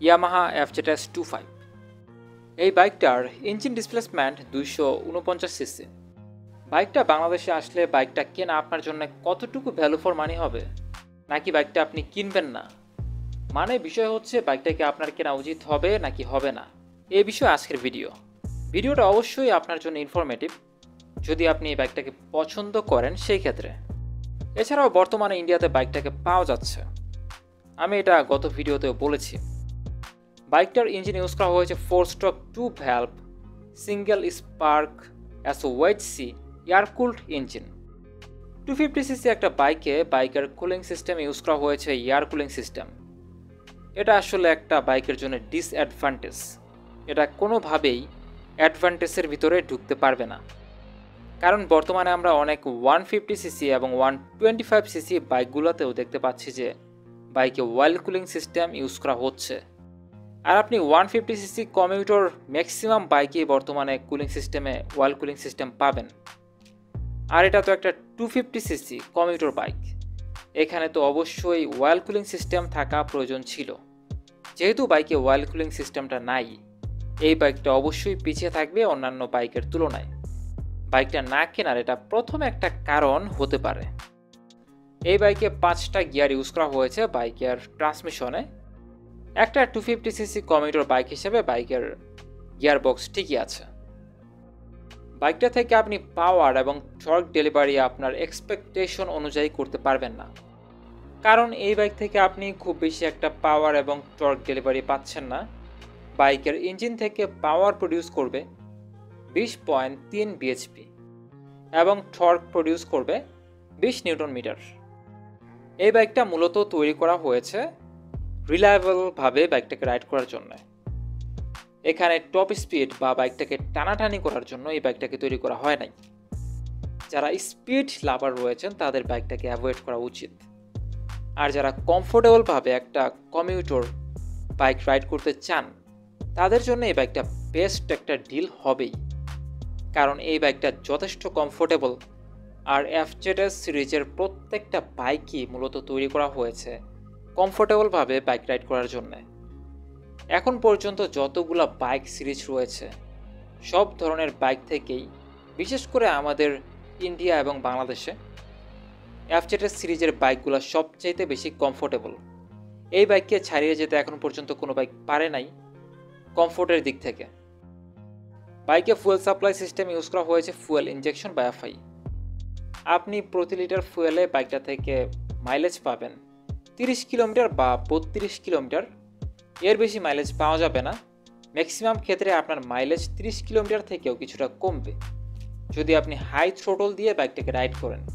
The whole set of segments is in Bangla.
ইয়ামাহা এফজেটাস টু ফাইভ এই বাইকটার ইঞ্জিন ডিসপ্লেসমেন্ট দুইশো উনপঞ্চাশ সিসি বাইকটা বাংলাদেশে আসলে বাইকটা কেনা আপনার জন্য কতটুকু ভ্যালু ফর মানি হবে, নাকি বাইকটা আপনি কিনবেন না? মানে বিষয় হচ্ছে বাইকটাকে আপনার কেনা উচিত হবে, নাকি হবে না? এ বিষয়ে আজকের ভিডিও ভিডিওটা অবশ্যই আপনার জন্য ইনফরমেটিভ যদি আপনি এই বাইকটাকে পছন্দ করেন সেই ক্ষেত্রে। এছাড়াও বর্তমানে ইন্ডিয়াতে বাইকটাকে পাওয়া যাচ্ছে। আমি এটা গত ভিডিওতেও বলেছি। বাইকটার ইঞ্জিন ইউজ করা হয়েছে four stroke, two valve, single spark as wait C air cooled engine. Two fifty CC একটা বাইকে বাইকের কুলিং সিস্টেম ইউজ করা হয়েছে এয়ার কুলিং সিস্টেম। এটা আসলে একটা বাইকের জন্য ডিসঅ্যাডভান্টেজ এটা কোনোভাবেই অ্যাডভান্টেজের ভিতরে ঢুকতে পারবে না। কারণ বর্তমানে আমরা অনেক ওয়ান ফিফটি সিসি এবং ওয়ান টোয়েন্টি ফাইভ সিসি বাইকগুলোতেও দেখতে পাচ্ছি যে বাইকে ওয়েল কুলিং সিস্টেম ইউজ করা হচ্ছে। আর আপনি one fifty CC commuter maximum বাইকে বর্তমানে কুলিং সিস্টেমে, ওয়াল কুলিং সিস্টেম পাবেন। আর এটা তো একটা two fifty CC commuter bike. এখানে তো অবশ্যই ওয়াল কুলিং সিস্টেম থাকা প্রয়োজন ছিল। যেহেতু বাইকে ওয়াল কুলিং সিস্টেমটা নাই, এই বাইকটা অবশ্যই পিছিয়ে থাকবে অন্যান্য বাইকের তুলনায়। বাইকটা না কেনার এটা প্রথম একটা কারণ হতে পারে। এই বাইকে পাঁচটা গিয়ার ইউজ করা হয়েছে বাইকের ট্রান্সমিশনে। একটা two fifty CC commuter bike হিসেবে বাইকের গিয়ার বক্স ঠিকই আছে। বাইকটা থেকে আপনি পাওয়ার এবং টর্ক ডেলিভারি আপনার এক্সপেকটেশন অনুযায়ী করতে পারবেন না। কারণ এই বাইক থেকে আপনি খুব বেশি একটা পাওয়ার এবং টর্ক ডেলিভারি পাচ্ছেন না। বাইকের ইঞ্জিন থেকে পাওয়ার প্রডিউস করবে বিশ পয়েন্ট তিন বিএচপি এবং টর্ক প্রডিউস করবে বিশ নিউটন মিটার। এই বাইকটা মূলত তৈরি করা হয়েছে রিলায়েবলভাবে বাইকটাকে রাইড করার জন্য। এখানে টপ স্পিড বা বাইকটাকে টানাটানি করার জন্য এই বাইকটাকে তৈরি করা হয় নাই। যারা স্পিড লাভার রয়েছেন, তাদের বাইকটাকে অ্যাভয়েড করা উচিত। আর যারা কমফোর্টেবলভাবে একটা কমিউটর বাইক রাইড করতে চান, তাদের জন্য এই বাইকটা বেস্ট একটা ডিল হবেই। কারণ এই বাইকটা যথেষ্ট কমফোর্টেবল আর এফজেডএস সিরিজের প্রত্যেকটা বাইকই মূলত তৈরি করা হয়েছে। কমফোর্টেবলভাবে বাইক রাইড করার জন্যে। এখন পর্যন্ত যতগুলো বাইক সিরিজ রয়েছে, সব ধরনের বাইক থেকেই, বিশেষ করে আমাদের ইন্ডিয়া এবং বাংলাদেশে এফজেডএস সিরিজের বাইকগুলো সবচাইতে বেশি কমফোর্টেবল এই বাইককে ছাড়িয়ে যেতে এখন পর্যন্ত কোনো বাইক পারে নাই কমফোর্টের দিক থেকে। বাইকে ফুয়েল সাপ্লাই সিস্টেম ইউজ করা হয়েছে ফুয়েল ইঞ্জেকশন বা এফআই আপনি প্রতি লিটার ফুয়েলে বাইকটা থেকে মাইলেজ পাবেন। তিরিশ কিলোমিটার বা বত্রিশ কিলোমিটার, এর বেশি মাইলেজ পাওয়া যাবে না। ম্যাক্সিমাম ক্ষেত্রে আপনার মাইলেজ তিরিশ কিলোমিটার থেকেও কিছুটা কমবে। যদি আপনি হাই থ্রোটল দিয়ে বাইকটাকে রাইড করেন।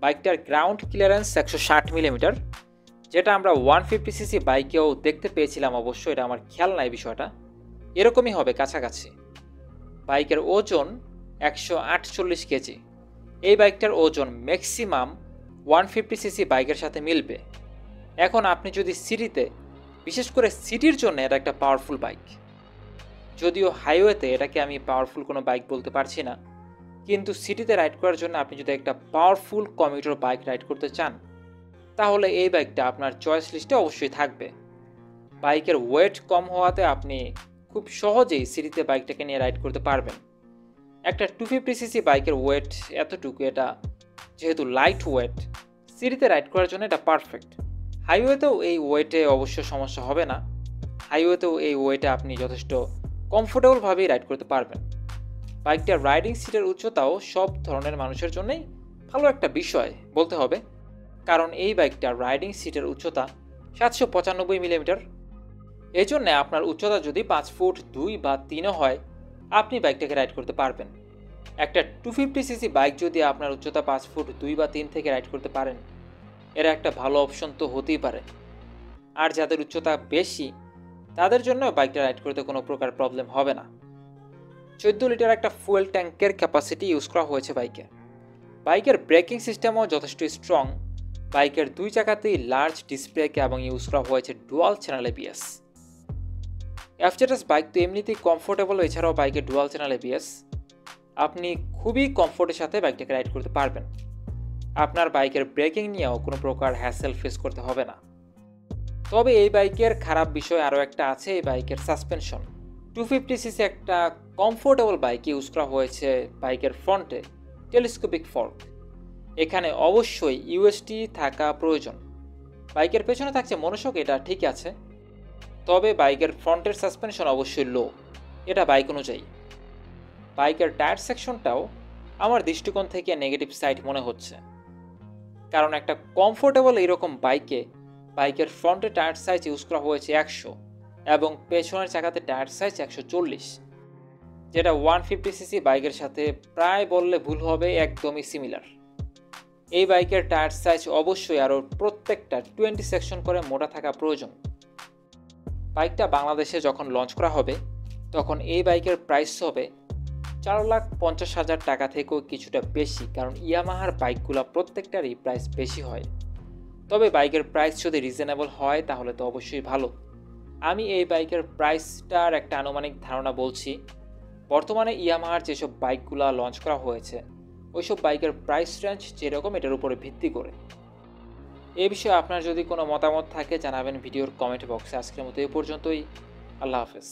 বাইকটার গ্রাউন্ড ক্লিয়ারেন্স একশো ষাট মিলিমিটার যেটা আমরা ওয়ান ফিফটি সিসি বাইকেও দেখতে পেয়েছিলাম অবশ্যই এটা আমার খেয়াল নাই বিষয়টা। এরকমই হবে কাছাকাছি। বাইকের ওজন একশো আটচল্লিশ কেজি। এই বাইকটার ওজন ম্যাক্সিমাম ওয়ান ফিফটি সিসি বাইকের সাথে মিলবে। এখন আপনি যদি সিটিতে, বিশেষ করে সিটির জন্য এটা একটা পাওয়ারফুল বাইক যদিও হাইওয়েতে এটাকে আমি পাওয়ারফুল কোনো বাইক বলতে পারছি না, কিন্তু সিটিতে রাইড করার জন্য আপনি যদি একটা পাওয়ারফুল কমিউটার বাইক রাইড করতে চান, তাহলে এই বাইকটা আপনার চয়েস লিস্টে অবশ্যই থাকবে। বাইকের ওয়েট কম হওয়াতে আপনি খুব সহজেই সিটিতে বাইকটাকে নিয়ে রাইড করতে পারবেন। একটা টু ফিফটি সিসি বাইকের ওয়েট এতটুকু, এটা যেহেতু লাইট ওয়েট সিটিতে রাইড করার জন্য এটা পারফেক্ট হাইওয়েতেও এই ওয়েটে অবশ্য সমস্যা হবে না। হাইওয়েতেও এই ওয়েটে আপনি যথেষ্ট কমফোর্টেবলভাবেই রাইড করতে পারবেন। বাইকটার রাইডিং সিটের উচ্চতাও সব ধরনের মানুষের জন্যই ভালো একটা বিষয় বলতে হবে। কারণ এই বাইকটার রাইডিং সিটের উচ্চতা সাতশো পঁচানব্বই মিলিমিটার এই জন্যে আপনার উচ্চতা যদি পাঁচ ফুট দুই বা তিনও হয়, আপনি বাইকটাকে রাইড করতে পারবেন। একটা টু ফিফটি সিসি বাইক যদি আপনার উচ্চতা পাঁচ ফুট দুই বা তিন থেকে রাইড করতে পারেন, এরা একটা ভালো অপশন তো হতেই পারে। আর যাদের উচ্চতা বেশি, তাদের জন্য বাইকটা রাইড করতে কোনো প্রকার প্রবলেম হবে না। চোদ্দ লিটার একটা ফুয়েল ট্যাঙ্কের ক্যাপাসিটি ইউজ করা হয়েছে বাইকে বাইকের ব্রেকিং সিস্টেমও যথেষ্ট স্ট্রং বাইকের দুই চাকাতেই লার্জ ডিসপ্লে এবং ইউজ করা হয়েছে ডুয়াল চ্যানেল এবিএস এফজেটাস বাইক তো এমনিতেই কমফোর্টেবল এছাড়াও বাইকে ডুয়াল চ্যানেল এবিএস আপনি খুবই কমফোর্টের সাথে বাইকটাকে রাইড করতে পারবেন। আপনার বাইকের ব্রেকিং নিয়েও কোনো প্রকার হ্যাসেল ফেস করতে হবে না। তবে এই বাইকের খারাপ বিষয় আরও একটা আছে, এই বাইকের সাসপেনশন টু ফিফটি সিসি একটা কমফোর্টেবল বাইক ইউজ করা হয়েছে বাইকের ফ্রন্টে টেলিস্কোপিক ফর্ক এখানে অবশ্যই ইউএসটি থাকা প্রয়োজন। বাইকের পেছনে থাকছে মনোসক এটা ঠিক আছে। তবে বাইকের ফ্রন্টের সাসপেনশন অবশ্যই লো এটা বাইক অনুযায়ী। বাইকের টায়ার সেকশনটাও আমার দৃষ্টিকোণ থেকে নেগেটিভ সাইড মনে হচ্ছে। কারণ একটা কমফোর্টেবল এইরকম বাইকে, বাইকের ফ্রন্টে টায়ার সাইজ ইউজ করা হয়েছে একশো এবং পেছনের চাকাতে টায়ার সাইজ একশো চল্লিশ। যেটা ওয়ান ফিফটি সিসি বাইকের সাথে প্রায় বললে ভুল হবে, একদমই সিমিলার এই বাইকের টায়ার সাইজ অবশ্যই আরও প্রত্যেকটা টোয়েন্টি সেকশন করে মোটা থাকা প্রয়োজন। বাইকটা বাংলাদেশে যখন লঞ্চ করা হবে, তখন এই বাইকের প্রাইস হবে চার লাখ পঞ্চাশ হাজার টাকা থেকেও কিছুটা বেশি, কারণ ইয়ামাহার বাইকগুলো প্রত্যেকটারই প্রাইস বেশি হয়। তবে বাইকের প্রাইস যদি রিজনেবল হয়, তাহলে তো অবশ্যই ভালো। আমি এই বাইকের প্রাইসটার একটা আনুমানিক ধারণা বলছি। বর্তমানে ইয়ামাহার যেসব বাইকগুলো লঞ্চ করা হয়েছে, ওইসব বাইকের প্রাইস রেঞ্জ যেরকম, এটার উপরে ভিত্তি করে। এ বিষয়ে আপনার যদি কোনো মতামত থাকে, জানাবেন ভিডিওর কমেন্ট বক্সে আজকের মতো এ পর্যন্তই। আল্লাহ হাফেজ।